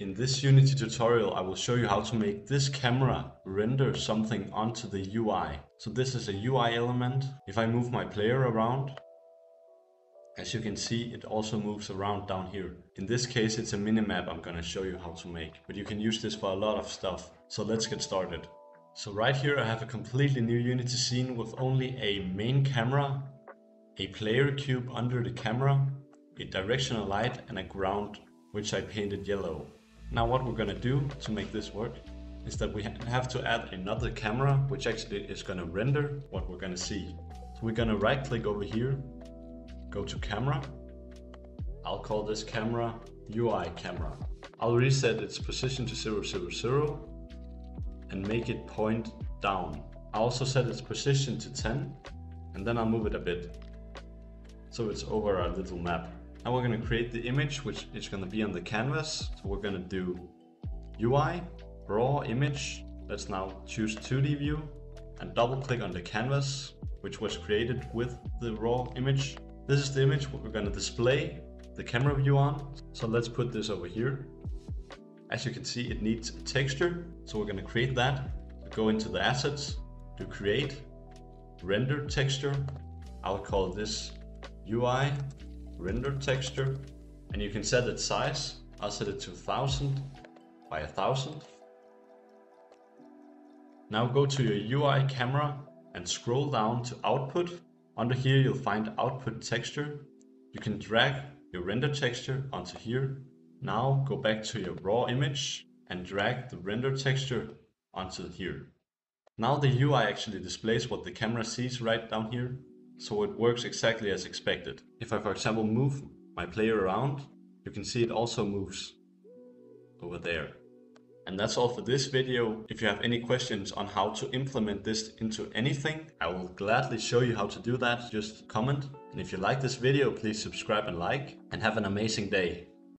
In this Unity tutorial I will show you how to make this camera render something onto the UI. So this is a UI element. If I move my player around, as you can see it also moves around down here. In this case it's a minimap I'm gonna show you how to make, but you can use this for a lot of stuff. So let's get started. So right here I have a completely new Unity scene with only a main camera, a player cube under the camera, a directional light and a ground which I painted yellow. Now what we're gonna do to make this work is that we have to add another camera which actually is gonna render what we're gonna see. So we're gonna right click over here, go to camera. I'll call this camera UI camera. I'll reset its position to 000 and make it point down. I also set its position to 10 and then I'll move it a bit so it's over our little map. Now we're going to create the image which is going to be on the canvas. So we're going to do UI, raw image. Let's now choose 2D view and double click on the canvas which was created with the raw image. This is the image we're going to display the camera view on. So let's put this over here. As you can see it needs a texture. So we're going to create that. Go into the assets, to create, render texture. I'll call this UI render texture and you can set its size. I'll set it to 1000 by 1000. Now go to your UI camera and scroll down to output. Under here you'll find output texture. You can drag your render texture onto here. Now go back to your raw image and drag the render texture onto here. Now the UI actually displays what the camera sees right down here so it works exactly as expected. If I for example move my player around, you can see it also moves over there. And that's all for this video. If you have any questions on how to implement this into anything, I will gladly show you how to do that. Just comment. And if you like this video, please subscribe and like. And have an amazing day.